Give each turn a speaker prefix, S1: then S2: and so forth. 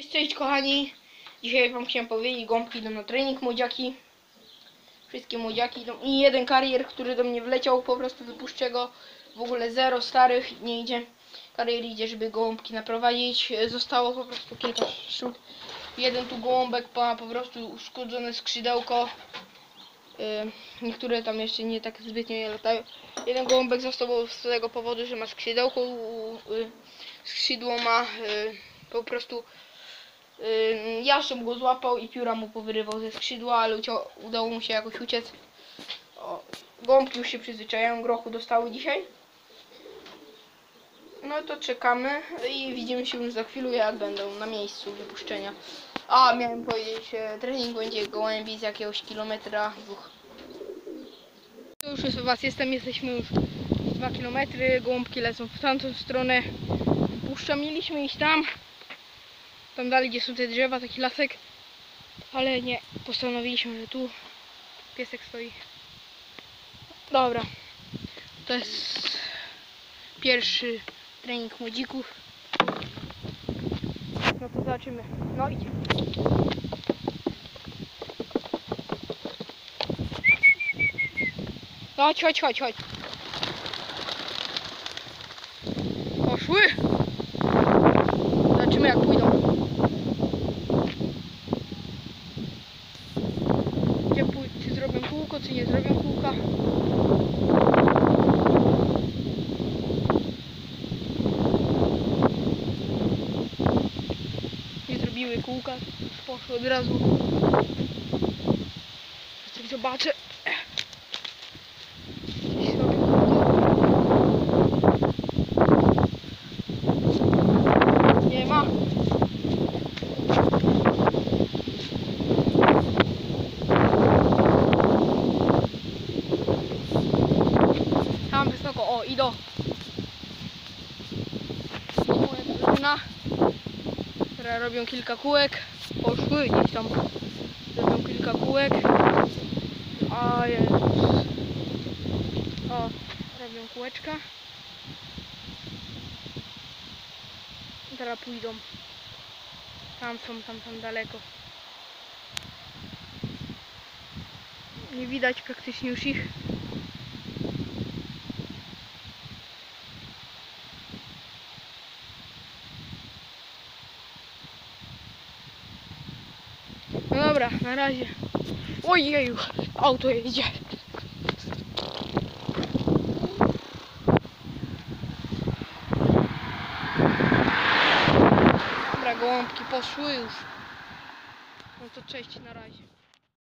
S1: Cześć, cześć kochani. Dzisiaj wam chciałem powiedzieć, gąbki idą na trening młodziaki. Wszystkie młodziaki idą. I jeden karier, który do mnie wleciał, po prostu wypuszczę go. W ogóle zero starych, nie idzie. Karier idzie, żeby gołąbki naprowadzić. Zostało po prostu kilka sztuk. Jeden tu gołąbek ma po prostu uszkodzone skrzydełko. Niektóre tam jeszcze nie tak zbytnio nie latają. Jeden gołąbek został z tego powodu, że ma skrzydełko. y, Skrzydło ma y, po prostu Jaszczur go złapał i pióra mu powyrywał ze skrzydła, ale udało mu się jakoś uciec. O, gąbki już się przyzwyczajają, grochu dostały dzisiaj. No to czekamy i widzimy się już za chwilę, jak będą na miejscu wypuszczenia. A, miałem powiedzieć, e, trening będzie gołębi z jakiegoś kilometra, dwóch. Już u was jestem, jesteśmy już 2 kilometry, gołąbki lecą w tamtą stronę. Puszczam, mieliśmy iść tam, tam dalej, gdzie są te drzewa, taki lasek. Ale nie, postanowiliśmy, że tu piesek stoi. Dobra. To jest pierwszy trening młodzików. No to zobaczymy. No idzie. No chodź, chodź, chodź, chodź. Poszły. Zobaczymy jak pójdą. Gdzie pój- czy zrobią kółko, czy nie zrobią kółka. Nie zrobiły kółka, poszły od razu. Zobaczę. Jeśli zrobią kółko. Nie ma. Tam wysoko, o idą. Moja drużyna, które robią kilka kółek. Poszły gdzieś tam. Robią kilka kółek. A Jezus. O, robią kółeczka. I Teraz pójdą. Tam są, tam, tam daleko. Nie widać praktycznie już ich. Dobra, na razie. Ojeju, auto jedzie. Dobra, gołąbki poszły już. No to cześć, na razie.